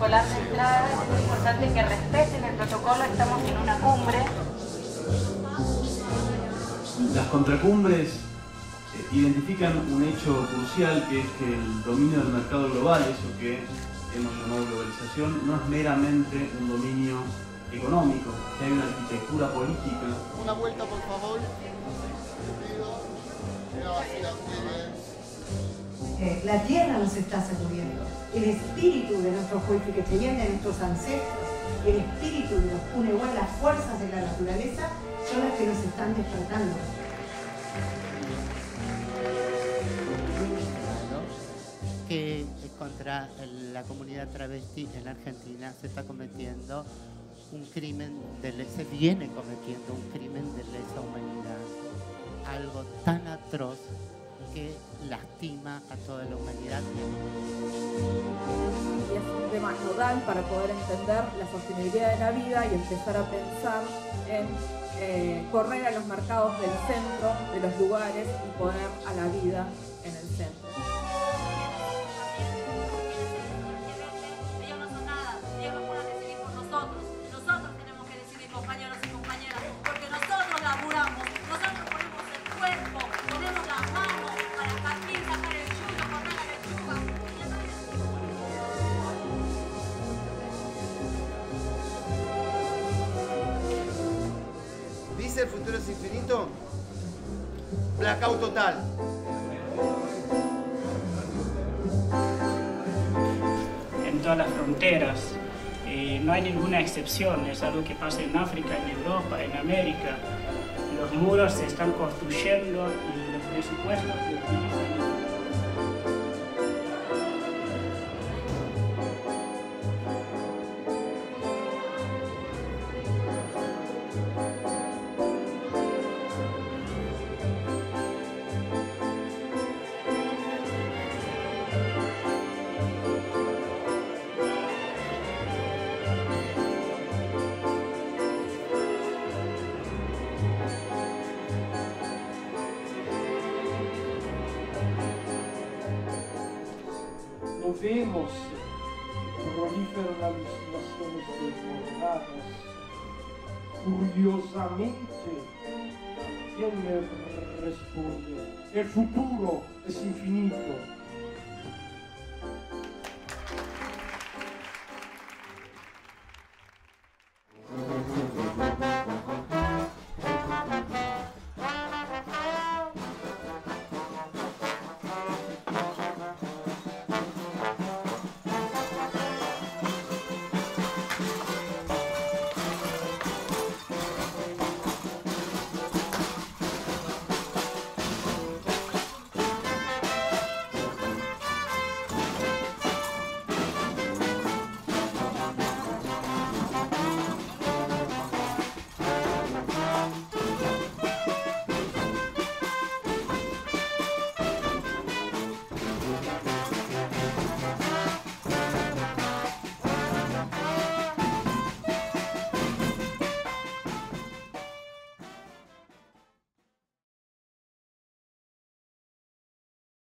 protocolar de entrada, es importante que respeten el protocolo, estamos en una cumbre. Las contracumbres eh, identifican un hecho crucial que es que el dominio del mercado global, eso que hemos llamado globalización, no es meramente un dominio económico, que hay una arquitectura política. Una vuelta, por favor. Eh, la tierra nos está sacudiendo. El espíritu de nuestros que viene de nuestros ancestros, el espíritu de los Punehual, las fuerzas de la naturaleza, son las que nos están despertando. que contra la comunidad travesti en Argentina se está cometiendo un crimen, de, se viene cometiendo un crimen de lesa humanidad, algo tan atroz que lastima a toda la humanidad. Y es un tema nodal para poder entender la sostenibilidad de la vida y empezar a pensar en eh, correr a los mercados del centro, de los lugares y poner a la vida en el centro. El futuro es infinito, blackout total. En todas las fronteras, eh, no hay ninguna excepción, es algo que pasa en África, en Europa, en América. Los muros se están construyendo y los presupuestos se utilizan vemos proliferan alucinaciones desbordadas. Curiosamente, ¿quién me responde? El futuro es infinito.